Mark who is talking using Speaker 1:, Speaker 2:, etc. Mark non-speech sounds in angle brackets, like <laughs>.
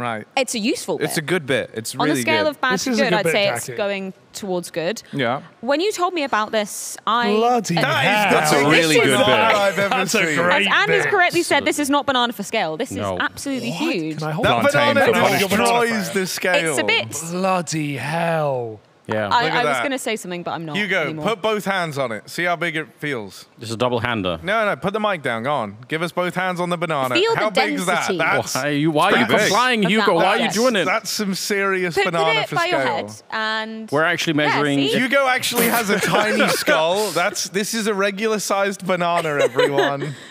Speaker 1: Right.
Speaker 2: It's a useful bit.
Speaker 1: It's a good bit. It's
Speaker 2: On the scale
Speaker 1: good.
Speaker 2: of bad
Speaker 3: This
Speaker 2: to good,
Speaker 3: good
Speaker 2: I'd
Speaker 3: bit,
Speaker 2: say it's
Speaker 3: Jackie.
Speaker 2: going towards good.
Speaker 1: yeah.
Speaker 2: When you told me about this, I
Speaker 3: Bloody
Speaker 2: and-
Speaker 3: hell.
Speaker 1: That's a
Speaker 3: This
Speaker 1: really
Speaker 2: is
Speaker 1: good
Speaker 2: not-
Speaker 1: bit.
Speaker 4: I've ever
Speaker 3: That's a
Speaker 4: seen.
Speaker 3: great
Speaker 2: As Anders
Speaker 3: bit.
Speaker 2: correctly said, this is not banana for scale. This
Speaker 5: No.
Speaker 2: is absolutely huge.
Speaker 3: Can I hold
Speaker 1: That
Speaker 3: that?
Speaker 4: Banana destroys the scale.
Speaker 2: It's a bit.
Speaker 3: Bloody hell.
Speaker 5: Yeah.
Speaker 2: I,
Speaker 4: Look at
Speaker 2: I was going to say something, but I'm not.
Speaker 4: Hugo,
Speaker 2: anymore.
Speaker 4: put both hands on it. See how big it feels.
Speaker 5: this is a double hander.
Speaker 4: No, no, put the mic down. Go on. Give us both hands on the banana.
Speaker 2: Feel the
Speaker 4: how big is that? That's,
Speaker 5: Why are you, why are you
Speaker 4: pretty
Speaker 5: complying, Hugo? Why are you doing it?
Speaker 4: That's some serious
Speaker 2: put, put
Speaker 4: banana
Speaker 2: it
Speaker 4: for
Speaker 2: by
Speaker 4: scale.
Speaker 2: your head and.
Speaker 5: We're actually measuring.
Speaker 2: see?
Speaker 4: Hugo actually has a tiny <laughs> skull. That's this is a regular sized banana, everyone. <laughs>